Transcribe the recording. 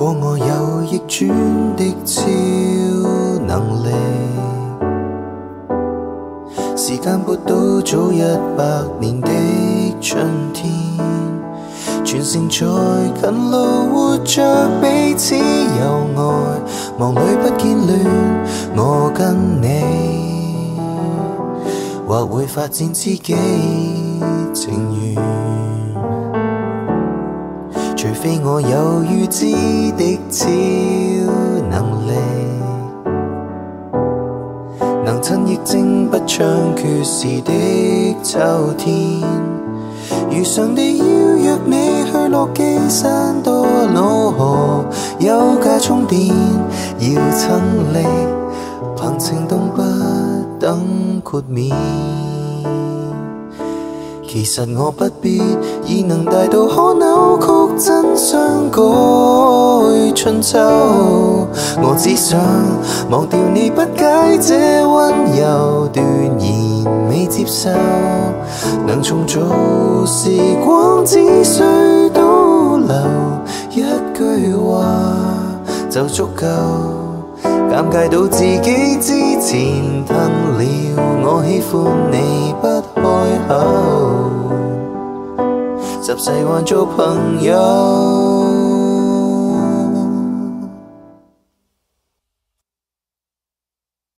果我有逆转的超能力，时间拨到早一百年的春天，全城在近路活着彼此有爱，忙里不见乱，我跟你或会发展知己情缘。除非我有预知的超能力，能趁疫症不猖獗时的秋天，如常地邀约你去落基山多瑙河，有假充电，要撑力，凭情动不等豁免。其实我不必已能大到可扭曲真相改春秋，我只想忘掉你不解这温柔断言未接受，能重做时光只需倒流一句话就足够。尴尬到自己之前吞了，我喜欢你不在台湾做朋友。